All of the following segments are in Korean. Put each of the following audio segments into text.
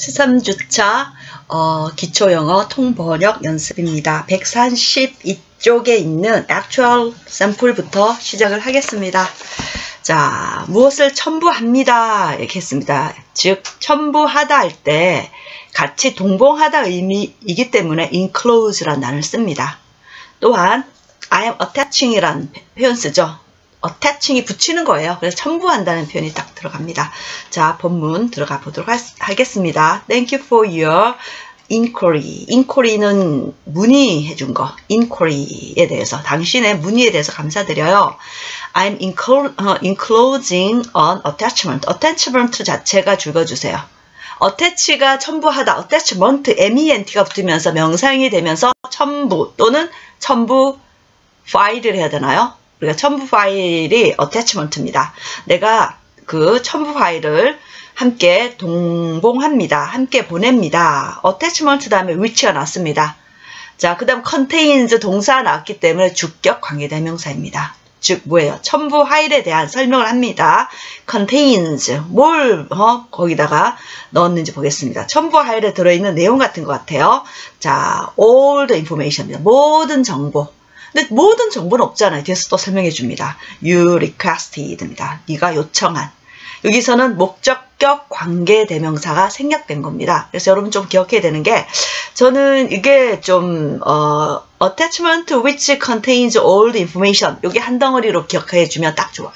13주차 어, 기초영어 통번역 연습입니다. 132쪽에 있는 actual sample부터 시작을 하겠습니다. 자, 무엇을 첨부합니다. 이렇게 했습니다. 즉, 첨부하다 할 때 같이 동봉하다 의미이기 때문에 enclose라는 단어를 씁니다. 또한 I am attaching이라는 표현 쓰죠. Attaching이 붙이는 거예요. 그래서 첨부한다는 표현이 딱 들어갑니다. 자, 본문 들어가 보도록 하, 겠습니다 Thank you for your inquiry. inquiry는 문의해 준 거. inquiry에 대해서 당신의 문의에 대해서 감사드려요. I'm enclosing an attachment. attachment 자체가 줄여 주세요. attach가 첨부하다. attachment, ment가 붙으면서 명사형이 되면서 첨부 또는 첨부 파일을 해야 되나요? 우리가 첨부 파일이 attachment입니다. 내가 그 첨부 파일을 함께 동봉합니다. 함께 보냅니다. attachment 다음에 which가 났습니다. 자, 그 다음 contains 동사 나왔기 때문에 주격 관계대명사입니다. 즉 뭐예요? 첨부 파일에 대한 설명을 합니다. contains 뭘 어, 거기다가 넣었는지 보겠습니다. 첨부 파일에 들어있는 내용 같은 것 같아요. 자, all the information입니다. 모든 정보. 근데 모든 정보는 없잖아요. 뒤에서 또 설명해 줍니다. You requested입니다. 네가 요청한. 여기서는 목적격 관계 대명사가 생략된 겁니다. 그래서 여러분 좀 기억해야 되는 게 저는 이게 좀 어, attachment which contains all the information 여기 한 덩어리로 기억해 주면 딱 좋아요.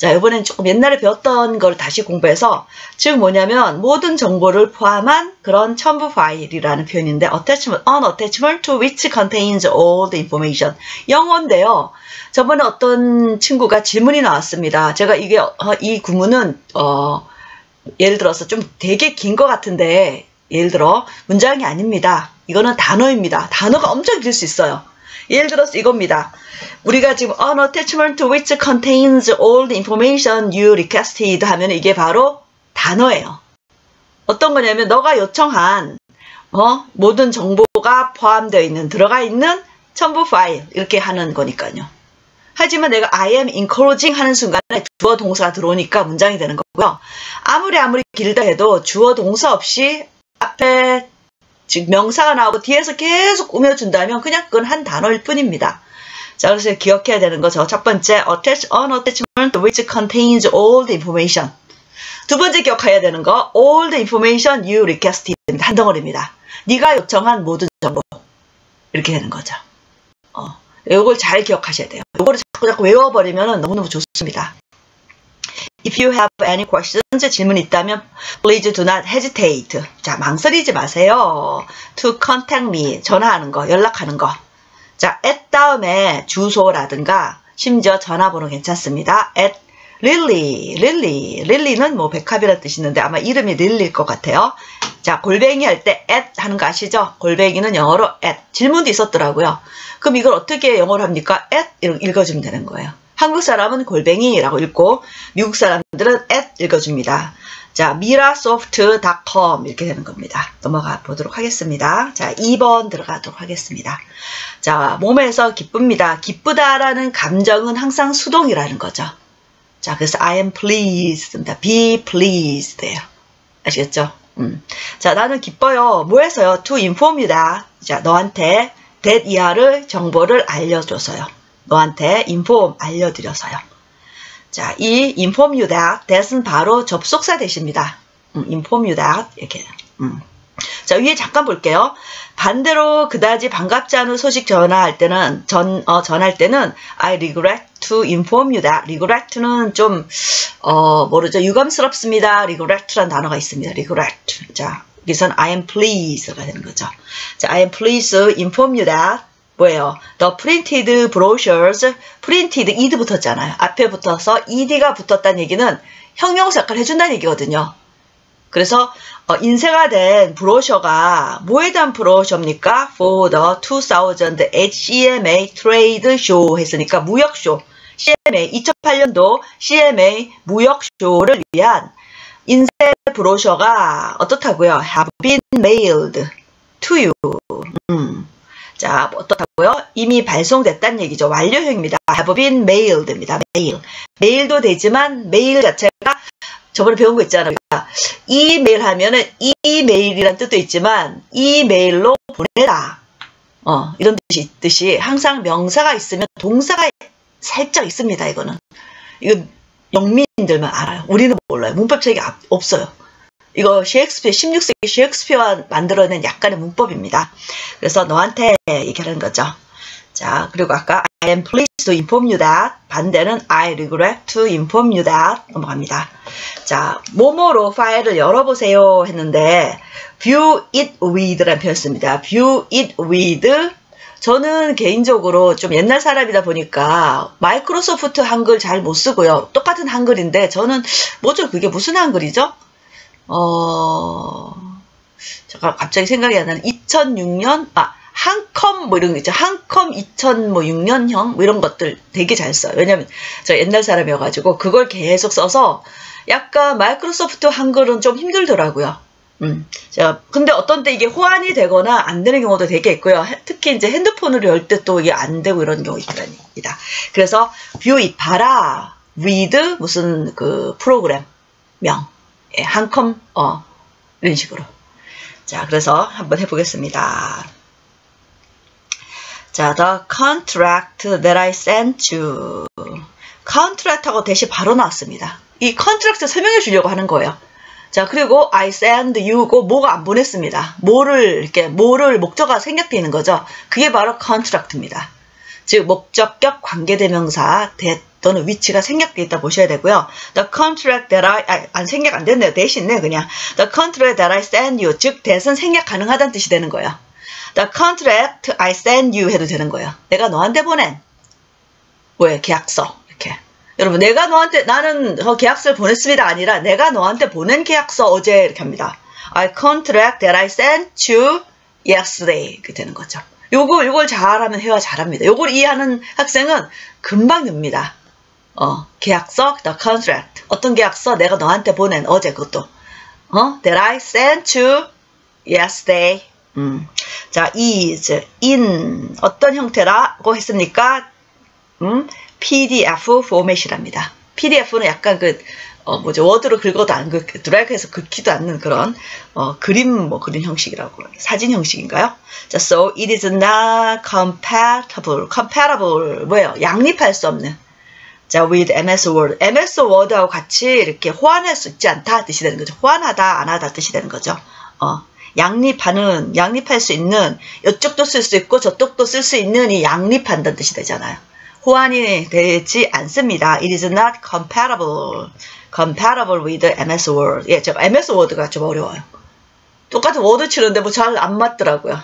자, 이번엔 조금 옛날에 배웠던 걸 다시 공부해서 즉 뭐냐면 모든 정보를 포함한 그런 첨부 파일이라는 표현인데 attachment, an attachment to which contains all the information. 영어인데요. 저번에 어떤 친구가 질문이 나왔습니다. 제가 이게 어, 이 구문은 어, 예를 들어서 좀 되게 긴 것 같은데 예를 들어 문장이 아닙니다. 이거는 단어입니다. 단어가 엄청 길 수 있어요. 예를 들어서 이겁니다. 우리가 지금 an attachment which contains all the information you requested 하면 이게 바로 단어예요. 어떤 거냐면 너가 요청한 어, 모든 정보가 포함되어 있는 들어가 있는 첨부 파일 이렇게 하는 거니까요. 하지만 내가 I am encouraging 하는 순간에 주어 동사가 들어오니까 문장이 되는 거고요. 아무리 아무리 길다 해도 주어 동사 없이 앞에 즉 명사가 나오고 뒤에서 계속 꾸며준다면 그냥 그건 한 단어일 뿐입니다. 자, 그래서 기억해야 되는 거죠. 첫 번째, attach, an attachment which contains all the information. 두 번째 기억해야 되는 거, all the information you requested. 한 덩어리입니다. 네가 요청한 모든 정보. 이렇게 되는 거죠. 어, 이걸 잘 기억하셔야 돼요. 이거를 자꾸 자꾸 외워버리면 너무너무 좋습니다. If you have any questions, 질문 있다면 please do not hesitate. 자, 망설이지 마세요. To contact me, 전화하는 거, 연락하는 거. 자, at 다음에 주소라든가 심지어 전화번호 괜찮습니다. at 릴리, 릴리, 릴리는 뭐 백합이라는 뜻이 있는데 아마 이름이 릴리일 것 같아요. 자, 골뱅이 할 때 at 하는 거 아시죠? 골뱅이는 영어로 at. 질문도 있었더라고요. 그럼 이걸 어떻게 영어로 합니까? at 이렇게 읽어주면 되는 거예요. 한국 사람은 골뱅이라고 읽고 미국 사람들은 at 읽어줍니다. 자, mirasoft.com 이렇게 되는 겁니다. 넘어가 보도록 하겠습니다. 자, 2번 들어가도록 하겠습니다. 자, 몸에서 기쁩니다. 기쁘다라는 감정은 항상 수동이라는 거죠. 자, 그래서 I am pleased입니다. be pleased예요. 아시겠죠? 음. 자, 나는 기뻐요. 뭐해서요? to inform이다. 자, 너한테 that 이하를 정보를 알려줘서요. 너한테 inform 알려드려서요. 자, 이 inform you that, that은 바로 접속사 대십니다. 음, inform you that 이렇게. 음. 자, 위에 잠깐 볼게요. 반대로 그다지 반갑지 않은 소식 전화할 때는 전 어, 전할 때는 I regret to inform you that. regret는 좀 어, 모르죠. 유감스럽습니다. regret라는 단어가 있습니다. regret. 자, 여기선 I am pleased가 되는 거죠. 자, I am pleased to inform you that 뭐예요? The printed brochures, printed ed 붙었잖아요. 앞에 붙어서 ed가 붙었다는 얘기는 형용사 역할을 해준다는 얘기거든요. 그래서 어, 인쇄가 된 브로셔가 뭐에 대한 브로셔입니까? For the 2000 HCMA Trade Show 했으니까 무역쇼 CMA 2008년도 CMA 무역쇼를 위한 인쇄 브로셔가 어떻다고요? Have been mailed to you. 음. 자, 어떻다고요? 이미 발송됐다는 얘기죠. 완료형입니다. have been mailed입니다. 메일. 메일도 되지만 메일 자체가 저번에 배운 거 있잖아요. 이메일 하면은 이메일이란 뜻도 있지만 이메일로 보내다. 어, 이런 뜻이 있듯이 항상 명사가 있으면 동사가 살짝 있습니다. 이거는. 이거 영민들만 알아요. 우리는 몰라요. 문법 책이 없어요. 이거 셰익스피어 16세기 셰익스피어가 만들어낸 약간의 문법입니다. 그래서 너한테 얘기하는 거죠. 자 그리고 아까 I am pleased to inform you that 반대는 I regret to inform you that 넘어갑니다. 자 모모로 파일을 열어보세요 했는데 view it with라는 표현 씁니다. view it with 저는 개인적으로 좀 옛날 사람이다 보니까 마이크로소프트 한글 잘 못 쓰고요. 똑같은 한글인데 저는 뭐죠? 그게 무슨 한글이죠? 어, 제가 갑자기 생각이 안 나는 2006년, 아, 한컴 뭐 이런 거 있죠. 한컴 2006년형 뭐 이런 것들 되게 잘 써요. 왜냐면 저 옛날 사람이어가지고 그걸 계속 써서 약간 마이크로소프트 한글은 좀 힘들더라고요. 음, 자, 근데 어떤 때 이게 호환이 되거나 안 되는 경우도 되게 있고요. 특히 이제 핸드폰으로 열 때 또 이게 안 되고 이런 경우 있답니다. 그래서 it 봐라, read 무슨 그 프로그램 명, 예, 한컴 어 이런 식으로. 자, 그래서 한번 해보겠습니다. 자, the contract that I sent you. contract하고 대시 바로 나왔습니다. 이 contract 설명해 주려고 하는 거예요. 자, 그리고 I send you고 뭐가 안 보냈습니다. 뭐를 이렇게 뭐를 목적어가 생략되는 거죠. 그게 바로 contract입니다. 즉 목적격 관계대명사 대 또는 위치가 생략되어 있다 보셔야 되고요. The contract that I 아, 안 생략 안 됐네요. 대신에 그냥 The contract that I send you 즉 대선 생략 가능하다는 뜻이 되는 거예요. The contract I send you 해도 되는 거예요. 내가 너한테 보낸 왜 계약서 이렇게 여러분 내가 너한테 나는 계약서를 보냈습니다 아니라 내가 너한테 보낸 계약서 어제 이렇게 합니다. I contract that I sent you yesterday 이렇게 되는 거죠. 요거 요걸 잘하면 회화 잘합니다. 요걸 이해하는 학생은 금방 됩니다. 어, 계약서, the contract. 어떤 계약서? 내가 너한테 보낸 어제 그것도. 어, that I sent you yesterday. 음. 자, is, in 어떤 형태라고 했습니까? 음, PDF 포맷이랍니다. PDF는 약간 그 어, 뭐죠 워드로 긁어도 안 긁, 드래그해서 긁지도 않는 그런 어, 그림 뭐 그런 형식이라고 사진 형식인가요? 자, so it is not compatible. compatible 뭐예요? 양립할 수 없는. 자, with MS Word. MS Word하고 같이 이렇게 호환할 수 있지 않다 뜻이 되는 거죠. 호환하다, 안 하다 뜻이 되는 거죠. 어, 양립하는, 양립할 수 있는, 이쪽도 쓸 수 있고 저쪽도 쓸 수 있는 이 양립한다는 뜻이 되잖아요. 호환이 되지 않습니다. It is not compatible. compatible with MS Word. 예, 제가 MS Word가 좀 어려워요. 똑같은 Word 치는데 뭐 잘 안 맞더라고요.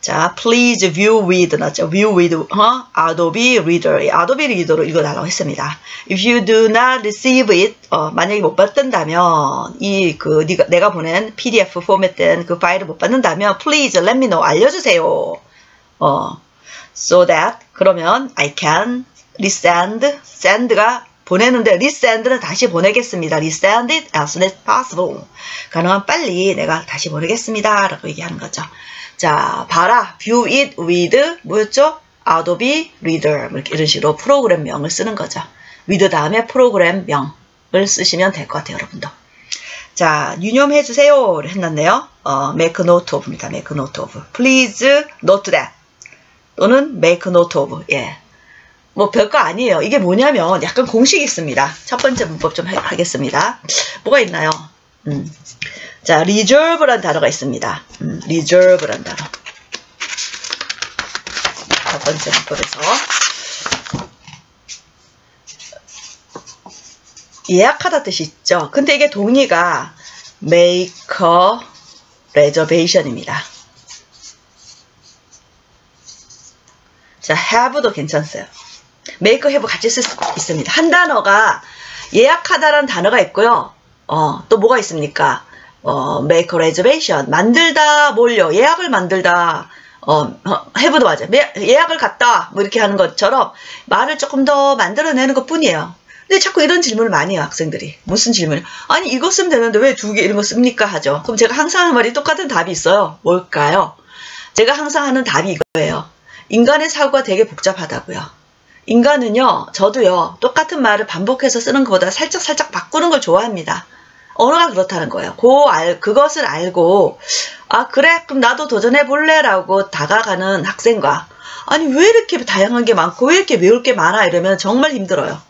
자, please view with 나죠. view with 어? Adobe Reader. Adobe Reader로 읽어 달라고 했습니다. If you do not receive it, 어, 만약에 못 받는다면 이 그 네가 내가 보낸 PDF 포맷된 그 파일을 못 받는다면 please let me know 알려 주세요. 어, so that 그러면 I can resend send가 보내는데 resend는 다시 보내겠습니다. resend it as soon as possible. 가능한 빨리 내가 다시 보내겠습니다. 라고 얘기하는 거죠. 자, 봐라. view it with 뭐였죠? Adobe Reader 뭐 이런 식으로 프로그램명을 쓰는 거죠. with 다음에 프로그램명을 쓰시면 될 것 같아요, 여러분도. 자, 유념해 주세요. 했는데요. 어, make note of입니다. make note of. please note that. 또는 make note of. 예. 뭐 별거 아니에요. 이게 뭐냐면 약간 공식이 있습니다. 첫 번째 문법 좀 하겠습니다. 뭐가 있나요? 음. 자, reserve란 단어가 있습니다. 음, reserve란 단어. 첫 번째 문법에서 예약하다 뜻이 있죠. 근데 이게 동의가 make a reservation입니다. 자, have도 괜찮어요. make, have 같이 쓸 수 있습니다. 한 단어가 예약하다라는 단어가 있고요. 어, 또 뭐가 있습니까? 어, make a reservation. 만들다, 몰려. 예약을 만들다. 어, 해보도 맞아. 예약을 갔다. 뭐 이렇게 하는 것처럼 말을 조금 더 만들어내는 것 뿐이에요. 근데 자꾸 이런 질문을 많이 해요, 학생들이. 무슨 질문을? 아니, 이거 쓰면 되는데 왜 두 개 이런 거 씁니까? 하죠. 그럼 제가 항상 하는 말이 똑같은 답이 있어요. 뭘까요? 제가 항상 하는 답이 이거예요. 인간의 사고가 되게 복잡하다고요. 인간은요, 저도요, 똑같은 말을 반복해서 쓰는 것보다 살짝살짝 바꾸는 걸 좋아합니다. 언어가 그렇다는 거예요. 그 알, 그것을 알고, 아, 그래? 그럼 나도 도전해 볼래? 라고 다가가는 학생과, 아니, 왜 이렇게 다양한 게 많고, 왜 이렇게 배울 게 많아? 이러면 정말 힘들어요.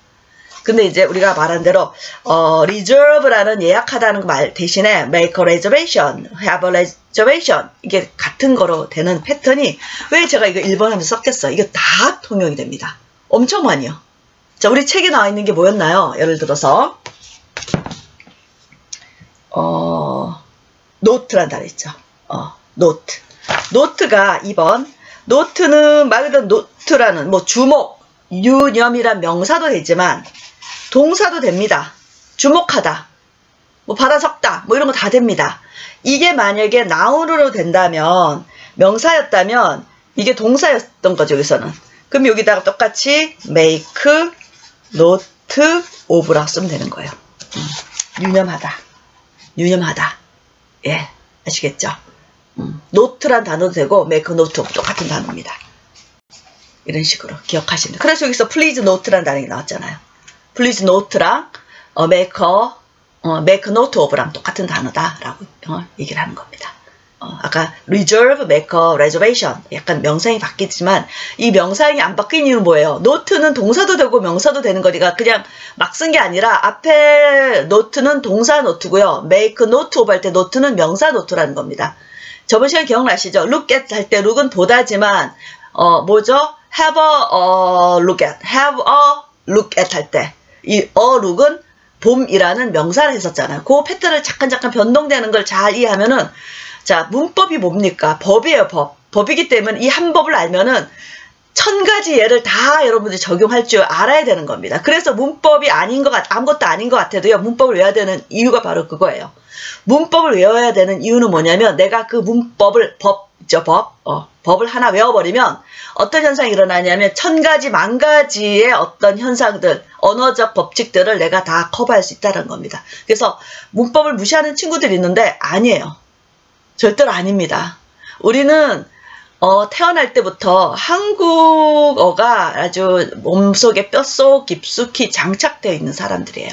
근데 이제 우리가 말한 대로 어, reserve라는 예약하다는 말 대신에 make a reservation, have a reservation 이게 같은 거로 되는 패턴이 왜 제가 이거 1번 하면서 썼겠어요. 이거 다 통용이 됩니다. 엄청 많이요. 자, 우리 책에 나와 있는 게 뭐였나요? 예를 들어서 어, note란 단어 있죠. 어, note. note가 2번. note는 말 그대로 note라는 뭐 주목, 유념이란 명사도 되지만 동사도 됩니다. 주목하다, 뭐 받아 적다, 뭐 이런 거 다 됩니다. 이게 만약에 나운으로 된다면 명사였다면 이게 동사였던 거죠, 여기서는. 그럼 여기다가 똑같이 make, note of라고 쓰면 되는 거예요. 음, 유념하다, 유념하다. 예, 아시겠죠? 음, note란 단어도 되고 make, note 똑같은 단어입니다. 이런 식으로 기억하시면 돼요. 그래서 여기서 please note란 단어가 나왔잖아요. please note랑 어, make 어, make note of랑 똑같은 단어다라고 어, 얘기를 하는 겁니다. 어, 아까 reserve, make a reservation 약간 명사형이 바뀌지만 이 명사형이 안 바뀐 이유는 뭐예요? note는 동사도 되고 명사도 되는 거니까 그냥 막 쓴 게 아니라 앞에 note는 동사 note고요. make note of 할 때 note는 명사 note라는 겁니다. 저번 시간 기억나시죠? look at 할 때 look은 보다지만 어 뭐죠? have a uh, look at, have a look at 할 때 이 a look은 봄이라는 명사를 했었잖아요. 그 패턴을 잠깐 잠깐 변동되는 걸 잘 이해하면은 자 문법이 뭡니까? 법이에요 법. 법이기 때문에 이 한 법을 알면은 천 가지 예를 다 여러분들이 적용할 줄 알아야 되는 겁니다. 그래서 문법이 아닌 것 같, 아무것도 아닌 것 같아도요, 문법을 외워야 되는 이유가 바로 그거예요. 문법을 외워야 되는 이유는 뭐냐면, 내가 그 문법을, 법, 있죠, 법, 어, 법을 하나 외워버리면, 어떤 현상이 일어나냐면, 천 가지, 만 가지의 어떤 현상들, 언어적 법칙들을 내가 다 커버할 수 있다는 겁니다. 그래서 문법을 무시하는 친구들이 있는데, 아니에요. 절대로 아닙니다. 우리는 어, 태어날 때부터 한국어가 아주 몸속에 뼛속 깊숙이 장착되어 있는 사람들이에요.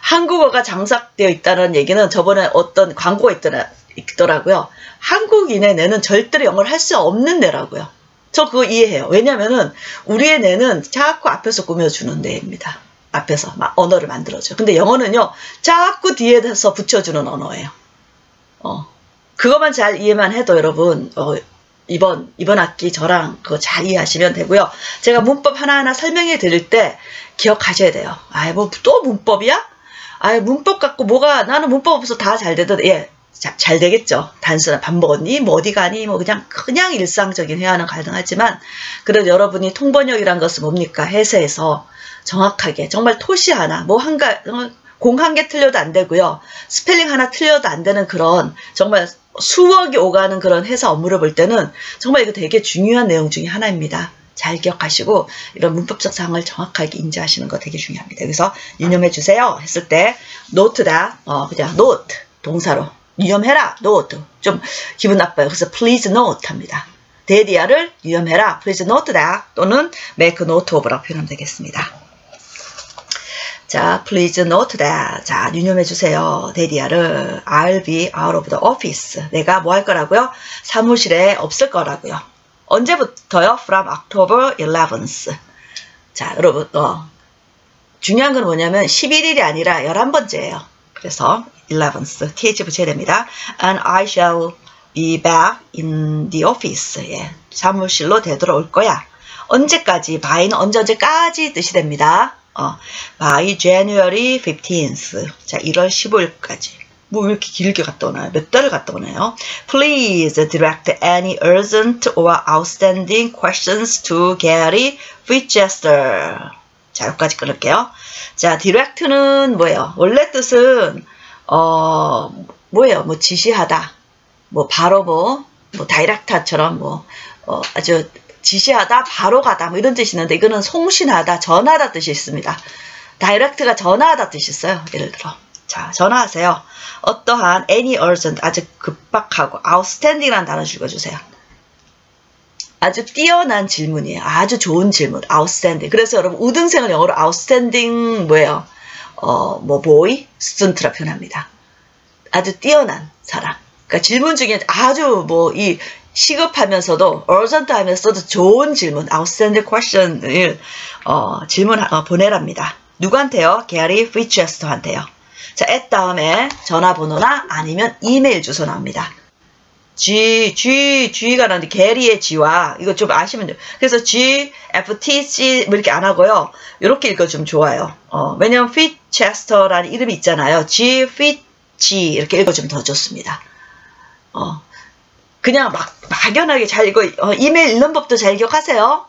한국어가 장착되어 있다는 얘기는 저번에 어떤 광고가 있더라, 있더라고요. 한국인의 뇌는 절대로 영어를 할 수 없는 뇌라고요. 저 그거 이해해요. 왜냐면은 우리의 뇌는 자꾸 앞에서 꾸며주는 뇌입니다. 앞에서 막 언어를 만들어줘요. 근데 영어는요, 자꾸 뒤에서 붙여주는 언어예요. 어, 그것만 잘 이해만 해도 여러분, 어, 이번 이번 학기 저랑 그거 잘 이해하시면 되고요. 제가 문법 하나하나 설명해 드릴 때 기억하셔야 돼요. 아이 뭐또 문법이야? 아이 문법 갖고 뭐가 나는 문법 없어서 다잘 되던 예. 자, 잘 되겠죠. 단순한 밥 먹었니? 뭐 어디 가니? 뭐 그냥 그냥 일상적인 회화는 가능하지만 그래도 여러분이 통번역이란 것은 뭡니까? 해세에서 정확하게 정말 토시 하나 뭐 한가 공 한 개 틀려도 안 되고요. 스펠링 하나 틀려도 안 되는 그런 정말 수억이 오가는 그런 회사 업무를 볼 때는 정말 이거 되게 중요한 내용 중에 하나입니다. 잘 기억하시고 이런 문법적 사항을 정확하게 인지하시는 거 되게 중요합니다. 그래서 유념해 주세요 했을 때 노트다 어 그냥 note 동사로 유념해라 note 좀 기분 나빠요. 그래서 please note 합니다. 데디아를 유념해라 please note that 또는 make note of라고 표현하면 되겠습니다. 자, please note that. 자, 유념해 주세요. 데디아를 I'll be out of the office. 내가 뭐 할 거라고요? 사무실에 없을 거라고요. 언제부터요? From October 11th. 자, 여러분, 어, 중요한 건 뭐냐면 11일이 아니라 11번째예요. 그래서 11th, th 붙여야 됩니다. And I shall be back in the office. 예, 사무실로 되돌아올 거야. 언제까지? by는 언제 언제까지 뜻이 됩니다. 어, by January 15th. 자, 1월 15일까지. 뭐 왜 이렇게 길게 갔다 오나요? 몇 달을 갔다 오나요? Please direct any urgent or outstanding questions to Gary Winchester. 자, 여기까지 끊을게요. 자, direct는 뭐예요? 원래 뜻은 어, 뭐예요? 뭐 지시하다. 뭐 바로 뭐, 뭐 다이렉타처럼 뭐 어, 아주 지시하다, 바로 가다 뭐 이런 뜻이 있는데 이거는 송신하다, 전하다 뜻이 있습니다. 다이렉트가 전하다 뜻이 있어요. 예를 들어. 자, 전화하세요. 어떠한 any urgent 아주 급박하고 outstanding이라는 단어 읽어주세요. 아주 뛰어난 질문이에요. 아주 좋은 질문. outstanding. 그래서 여러분 우등생을 영어로 outstanding 뭐예요? 어, 뭐 boy, student라 표현합니다. 아주 뛰어난 사람. 그러니까 질문 중에 아주 뭐 이 시급하면서도 urgent 하면서도 좋은 질문, outstanding question을 어, 질문 어, 보내랍니다. 누구한테요? 게리 피체스터한테요. 자, at 다음에 전화번호나 아니면 이메일 주소 나옵니다. G, G, G가 나는데 게리의 G와 이거 좀 아시면 돼요. 그래서 G, F, T, C 뭐 이렇게 안 하고요. 이렇게 읽어주면 좋아요. 어, 왜냐면 피체스터라는 이름이 있잖아요. G, 피, G 이렇게 읽어주면 더 좋습니다. 어, 그냥 막 막연하게 잘 읽어 어, 이메일 읽는 법도 잘 기억하세요.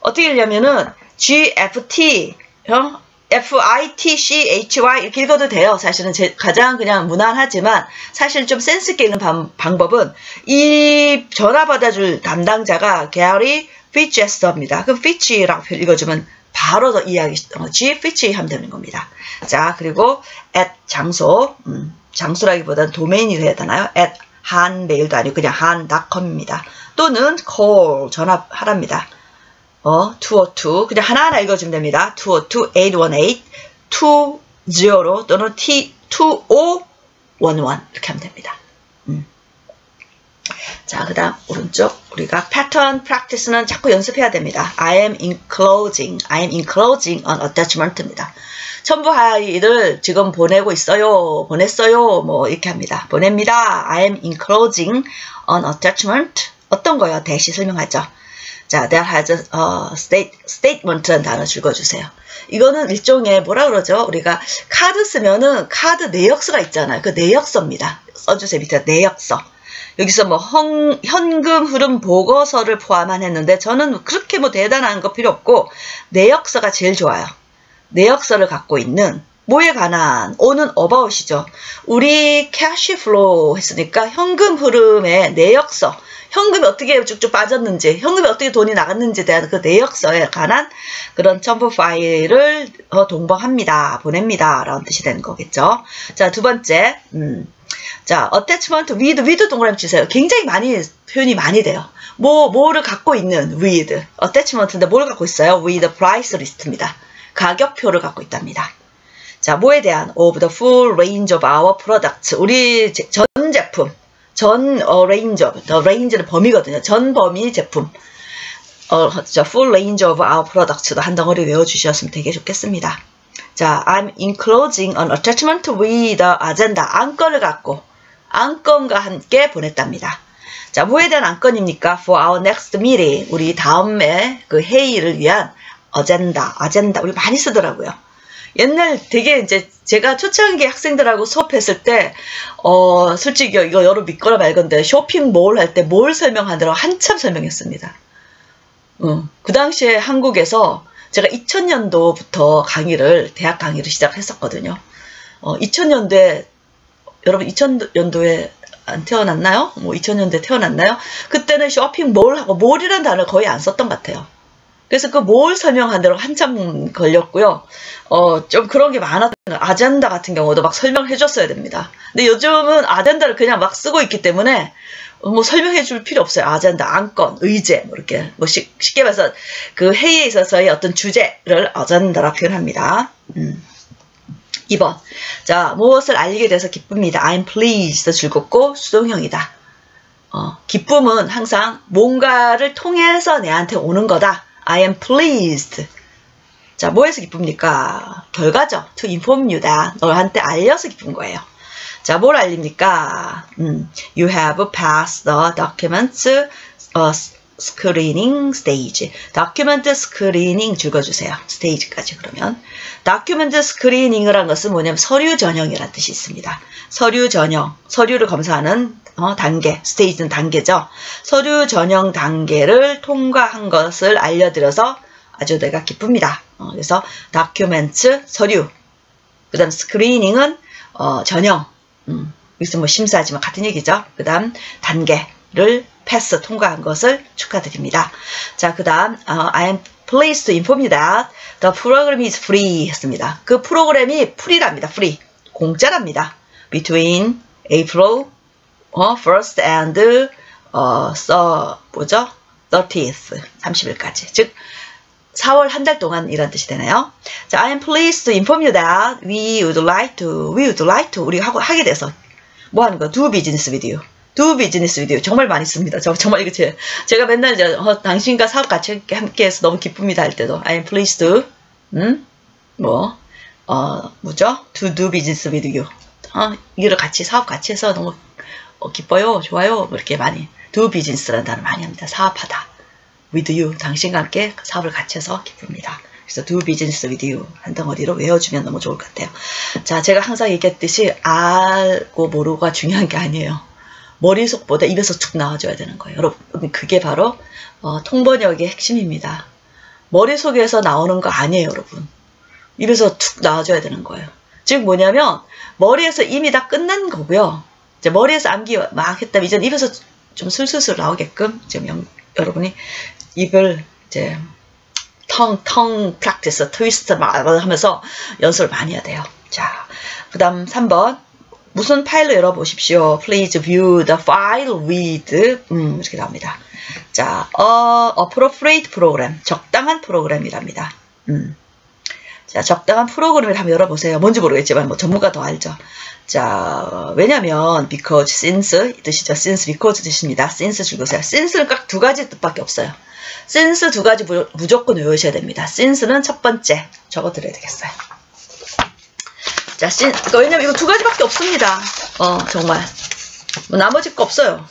어떻게 읽냐면은 G, F, T 어? F-I-T-C-H-Y 이렇게 읽어도 돼요. 사실은 제 가장 그냥 무난하지만 사실 좀 센스 있게 읽는 방, 방법은 이 전화 받아줄 담당자가 게리 피체스터입니다. 그럼 피치라고 읽어주면 바로 더 이해하기 어, G 피치 하면 되는 겁니다. 자 그리고 at 장소 음, 장소라기보다는 도메인이 해야 되나요? at 한메일도 아니고 그냥 한닷컴입니다. 또는 call 전화하랍니다. 어, 202 그냥 하나하나 읽어주면 됩니다. 202-818 20 또는 T2511 이렇게 하면 됩니다. 음. 자, 그 다음 오른쪽 우리가 패턴 프랙티스는 자꾸 연습해야 됩니다. I am enclosing, I am enclosing an attachment입니다. 첨부 하이를 지금 보내고 있어요. 보냈어요. 뭐 이렇게 합니다. 보냅니다. I am enclosing an attachment. 어떤 거요? 대시 설명하죠. 자, that has a uh, state, statement라는 단어 읽어주세요. 이거는 일종의 뭐라 그러죠? 우리가 카드 쓰면은 카드 내역서가 있잖아요. 그 내역서입니다. 써주세요. 밑에 내역서. 여기서 뭐 헌, 현금 흐름 보고서를 포함한 했는데 저는 그렇게 뭐 대단한 거 필요 없고 내역서가 제일 좋아요. 내역서를 갖고 있는 뭐에 관한 오는 어바웃이죠. 우리 cash flow 했으니까 현금 흐름의 내역서 현금이 어떻게 쭉쭉 빠졌는지, 현금이 어떻게 돈이 나갔는지에 대한 그 내역서에 관한 그런 첨부 파일을 어, 동봉합니다. 보냅니다. 라는 뜻이 되는 거겠죠. 자, 두 번째, 음, 자, attachment 동그라미 치세요. 굉장히 많이, 표현이 많이 돼요. 뭐, 뭐를 갖고 있는 with, attachment인데 뭘 갖고 있어요? with price list입니다. 가격표를 갖고 있답니다. 자, 뭐에 대한 of the full range of our products. 우리 전 제품, 전 어, range, the range는 범위거든요. 전 범위 제품. 어, 저 full range of our products도 한 덩어리 외워주셨으면 되게 좋겠습니다. 자, I'm enclosing an attachment with the agenda. 안건을 갖고 안건과 함께 보냈답니다. 자, 뭐에 대한 안건입니까? For our next meeting. 우리 다음에 그 회의를 위한 어젠다, 아젠다. 우리 많이 쓰더라고요. 옛날 되게 이제 제가 초창기 학생들하고 수업했을 때, 어, 솔직히 이거 여러 믿거나 말건데 쇼핑몰 할 때 뭘 설명하느라고 한참 설명했습니다. 어, 그 당시에 한국에서 제가 2000년도부터 강의를, 대학 강의를 시작했었거든요. 어, 2000년도에, 여러분 2000년도에 안 태어났나요? 뭐 2000년대 태어났나요? 그때는 쇼핑몰하고 몰이라는 단어를 거의 안 썼던 것 같아요. 그래서 그 뭘 설명하느라 한참 걸렸고요. 어, 좀 그런 게 많았던 아젠다 같은 경우도 막 설명해 줬어야 됩니다. 근데 요즘은 아젠다를 그냥 막 쓰고 있기 때문에 뭐 설명해 줄 필요 없어요. 아젠다, 안건, 의제, 뭐 이렇게. 뭐 쉽, 게 말해서 그 회의에 있어서의 어떤 주제를 아젠다라 표현합니다. 음. 2번. 자, 무엇을 알게 돼서 기쁩니다. I'm pleased. 즐겁고 수동형이다. 어, 기쁨은 항상 뭔가를 통해서 내한테 오는 거다. I am pleased. 자, 뭐해서 기쁩니까? 결과죠. To inform you다. 너한테 알려서 기쁜 거예요. 자, 뭘 알립니까? 음, you have passed the documents uh, screening stage. document screening 읽어주세요. 스테이지까지 그러면. document screening을 한 것은 뭐냐면 서류 전형이라는 뜻이 있습니다. 서류 전형, 서류를 검사하는 어, 단계, 스테이지는 단계죠. 서류 전형 단계를 통과한 것을 알려드려서 아주 내가 기쁩니다. 어, 그래서 다큐멘트 서류, 그 다음 스크리닝은 어, 전형, 음, 여기서 뭐 심사하지만 같은 얘기죠. 그 다음 단계를 패스 통과한 것을 축하드립니다. 자, 그 다음 어, I am pleased to inform you that the program is free 했습니다. 그 프로그램이 프리랍니다. free, 공짜랍니다. Between April 어, first and 어, 써 뭐죠? 30th 30일까지 즉 4월 한 달 동안 이란 뜻이 되나요? 자, I am pleased to inform you that we would like to, we would like to, 우리가 하고, 하게 돼서, 뭐 하는 거? do business with you. Business with you. 정말 많이 씁니다. 저, 정말 이거 제, 제가 맨날 이제, 어, 당신과 사업 같이 함께 해서 너무 기쁩니다 할 때도, I am pleased to, 음? 뭐, 어, 뭐죠? to do business with you. 어, 이를 같이, 사업 같이 해서 너무 어, 기뻐요, 좋아요, 뭐 이렇게 많이, do business라는 단어 많이 합니다. 사업하다. with you, 당신과 함께 사업을 같이 해서 기쁩니다. 그래서 do business with you 한 덩어리로 외워주면 너무 좋을 것 같아요. 자, 제가 항상 얘기했듯이 알고 모르고가 중요한 게 아니에요. 머릿속보다 입에서 툭 나와줘야 되는 거예요. 여러분, 그게 바로 어, 통번역의 핵심입니다. 머릿속에서 나오는 거 아니에요, 여러분. 입에서 툭 나와줘야 되는 거예요. 즉 뭐냐면 머리에서 이미 다 끝난 거고요. 이제 머리에서 암기 막 했다면 이제 입에서 좀 슬슬슬 나오게끔 지금 영, 여러분이 입을 이제 tongue, tongue practice, twist 막 하면서 연습을 많이 해야 돼요. 자, 그 다음 3번. 무슨 파일로 열어보십시오. Please view the file with, 음, 이렇게 나옵니다. 자, 어, appropriate program. 적당한 프로그램이랍니다. 음. 자, 적당한 프로그램을 한번 열어보세요. 뭔지 모르겠지만, 뭐, 전문가 더 알죠. 자, 왜냐면, because, since, 이 뜻이죠. since, because 뜻입니다. since 줄거세요. since는 딱 두 가지 뜻밖에 없어요. since 두 가지 무, 무조건 외우셔야 됩니다. since는 첫 번째. 적어 드려야 되겠어요. 자, sin, 그러니까 왜냐면 이거 두 가지밖에 없습니다. 어, 정말. 뭐 나머지 거 없어요.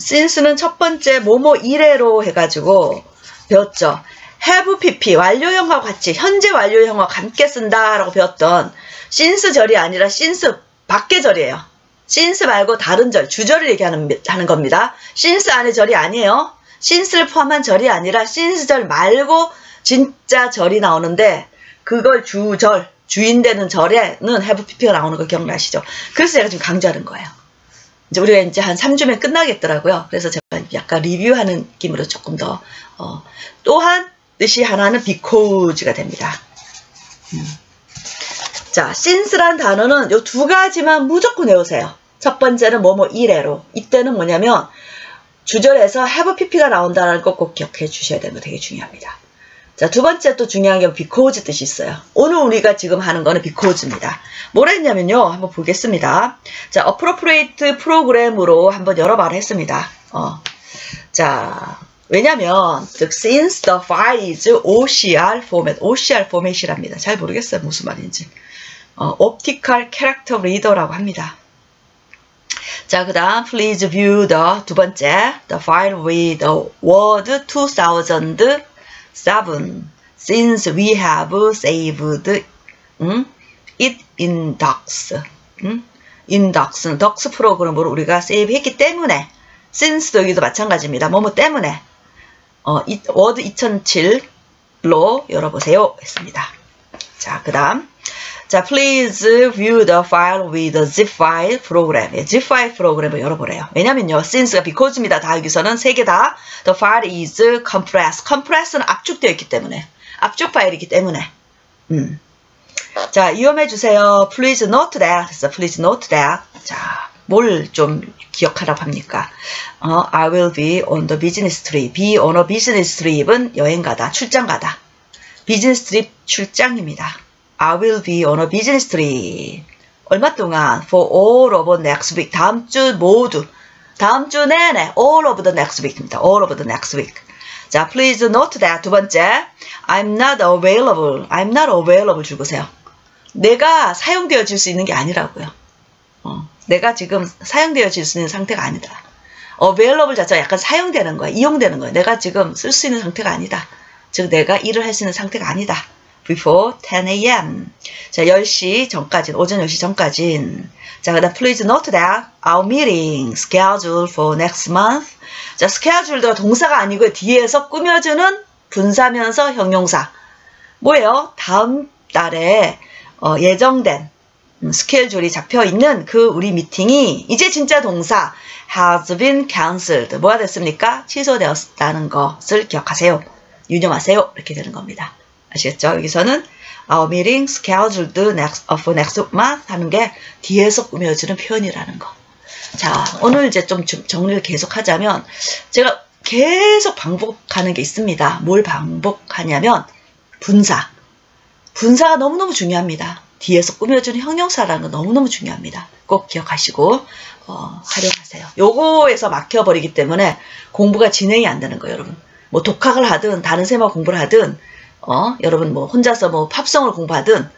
since는 첫 번째, 뭐뭐 이래로 해가지고 배웠죠. have pp, 완료형과 같이, 현재 완료형과 함께 쓴다라고 배웠던 since 절이 아니라 since 밖의 절이에요. since 말고 다른 절, 주절을 얘기하는 하는 겁니다. since 안에 절이 아니에요. since를 포함한 절이 아니라 since 절 말고 진짜 절이 나오는데 그걸 주절, 주인 되는 절에는 have pp가 나오는 거 기억나시죠? 그래서 제가 지금 강조하는 거예요. 이제 우리가 이제 한 3주면 끝나겠더라고요. 그래서 제가 약간 리뷰하는 느낌으로 조금 더, 어, 또한 뜻이 하나는 because가 됩니다. 음. 자, since란 단어는 이 두 가지만 무조건 외우세요. 첫 번째는 뭐뭐 이래로. 이때는 뭐냐면 주절에서 have pp가 나온다는 거꼭 기억해 주셔야 되는 거 되게 중요합니다. 자, 두 번째 또 중요한 게 because 뜻이 있어요. 오늘 우리가 지금 하는 거는 because입니다. 뭐라 했냐면요. 한번 보겠습니다. 자, appropriate 프로그램으로 한번 여러 말 했습니다. 어. 자, 왜냐면 즉 since the file is OCR format, OCR 포맷이랍니다. 잘 모르겠어요. 무슨 말인지. 어, optical character reader라고 합니다. 자, 그 다음 please view the 두 번째 the file with the word 2000 7. Since we have saved 음? it in docs. 음? in docs. docs 프로그램으로 우리가 save 했기 때문에 since도 여기도 마찬가지입니다. 뭐뭐 때문에 어, 이, 워드 2007로 열어보세요 했습니다. 자, 그 다음 자, please view the file with the zip file program. 예, zip file 프로그램을 열어보래요. 왜냐면요, since가 because입니다. 다 여기서는 세 개 다 the file is compressed. compress는 압축되어 있기 때문에 압축 파일이기 때문에 음. 자, 위험해 주세요. please note that. 그래서 please note that. 자, 뭘 좀 기억하라고 합니까? 어, I will be on the business trip. be on a business trip은 여행 가다, 출장 가다. 비즈니스 트립 출장입니다. I will be on a business trip. 얼마 동안? For all of next week. 다음 주 모두. 다음 주 내내. All of the next week입니다. All of the next week. 자, please note that. 두 번째. I'm not available. I'm not available 줄보세요. 내가 사용되어질 수 있는 게 아니라고요. 어, 내가 지금 사용되어질 수 있는 상태가 아니다. available 자체가 약간 사용되는 거야. 이용되는 거야. 내가 지금 쓸 수 있는 상태가 아니다. 즉, 내가 일을 할 수 있는 상태가 아니다. Before 10 a.m. 자, 10시 전까지, 오전 10시 전까지. 자, 그 다음, please note that our meeting scheduled for next month. 자, scheduled가 동사가 아니고 뒤에서 꾸며주는 분사면서 형용사. 뭐예요? 다음 달에 어, 예정된 음, 스케줄이 잡혀 있는 그 우리 미팅이 이제 진짜 동사 has been cancelled. 뭐가 됐습니까? 취소되었다는 것을 기억하세요. 유념하세요. 이렇게 되는 겁니다. 아시겠죠? 여기서는 our meeting scheduled next, for next month 하는 게 뒤에서 꾸며주는 표현이라는 거. 자, 오늘 이제 좀 정리를 계속 하자면 제가 계속 반복하는 게 있습니다. 뭘 반복하냐면 분사. 분사가 너무너무 중요합니다. 뒤에서 꾸며주는 형용사라는 거 너무너무 중요합니다. 꼭 기억하시고 어, 활용하세요. 요거에서 막혀버리기 때문에 공부가 진행이 안 되는 거예요, 여러분. 뭐 독학을 하든 다른 세마 공부를 하든 어, 여러분 뭐 혼자서 뭐 팝송을 공부하든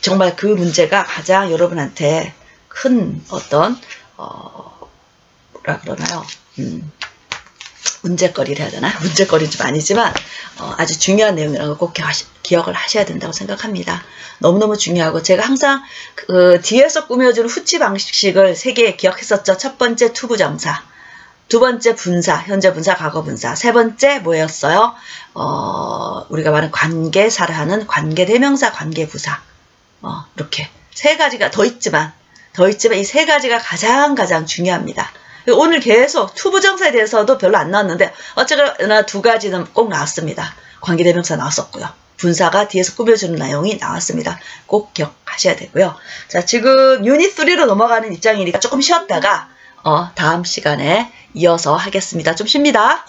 정말 그 문제가 가장 여러분한테 큰 어떤 어, 뭐라 그러나요? 음, 문제거리를 해야 되나? 문제거리는 좀 아니지만 어, 아주 중요한 내용이라고 꼭 기억하시, 기억을 하셔야 된다고 생각합니다. 너무너무 중요하고 제가 항상 그 뒤에서 꾸며주는 후치 방식을 세 개 기억했었죠. 첫 번째 투부정사, 두 번째 분사, 현재 분사, 과거 분사, 세 번째 뭐였어요? 어, 우리가 말하는 관계사라 하는 관계대명사, 관계부사 어, 이렇게 세 가지가 더 있지만 더 있지만 이 세 가지가 가장 가장 중요합니다. 오늘 계속 투부정사에 대해서도 별로 안 나왔는데 어쨌거나 두 가지는 꼭 나왔습니다. 관계대명사 나왔었고요. 분사가 뒤에서 꾸며주는 내용이 나왔습니다. 꼭 기억하셔야 되고요. 자 지금 유닛 3로 넘어가는 입장이니까 조금 쉬었다가 어, 다음 시간에 이어서 하겠습니다. 좀 쉽니다.